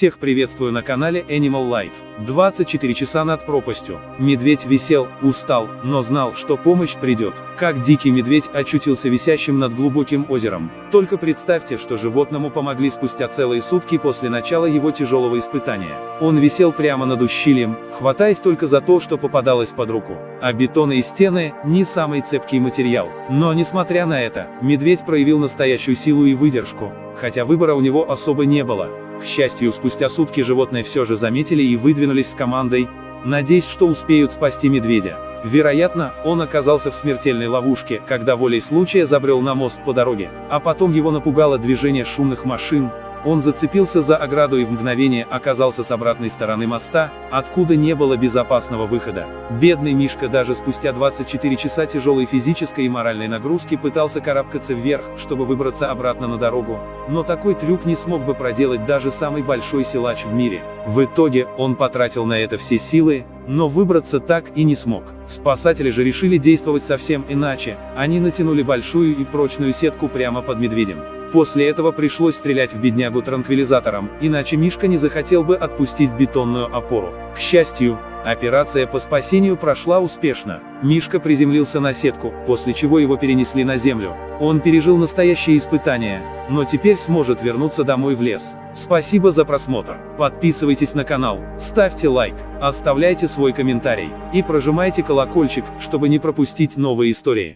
Всех приветствую на канале Animal Life. 24 часа над пропастью. Медведь висел, устал, но знал, что помощь придет. Как дикий медведь очутился висящим над глубоким озером. Только представьте, что животному помогли спустя целые сутки после начала его тяжелого испытания. Он висел прямо над ущельем, хватаясь только за то, что попадалось под руку. А бетоны и стены – не самый цепкий материал. Но несмотря на это, медведь проявил настоящую силу и выдержку, хотя выбора у него особо не было. К счастью, спустя сутки животное все же заметили и выдвинулись с командой, надеясь, что успеют спасти медведя. Вероятно, он оказался в смертельной ловушке, когда волей случая забрел на мост по дороге, а потом его напугало движение шумных машин, он зацепился за ограду и в мгновение оказался с обратной стороны моста, откуда не было безопасного выхода. Бедный Мишка даже спустя 24 часа тяжелой физической и моральной нагрузки пытался карабкаться вверх, чтобы выбраться обратно на дорогу, но такой трюк не смог бы проделать даже самый большой силач в мире. В итоге, он потратил на это все силы, но выбраться так и не смог. Спасатели же решили действовать совсем иначе, они натянули большую и прочную сетку прямо под медведем. После этого пришлось стрелять в беднягу транквилизатором, иначе Мишка не захотел бы отпустить бетонную опору. К счастью, операция по спасению прошла успешно. Мишка приземлился на сетку, после чего его перенесли на землю. Он пережил настоящее испытание, но теперь сможет вернуться домой в лес. Спасибо за просмотр. Подписывайтесь на канал, ставьте лайк, оставляйте свой комментарий и прожимайте колокольчик, чтобы не пропустить новые истории.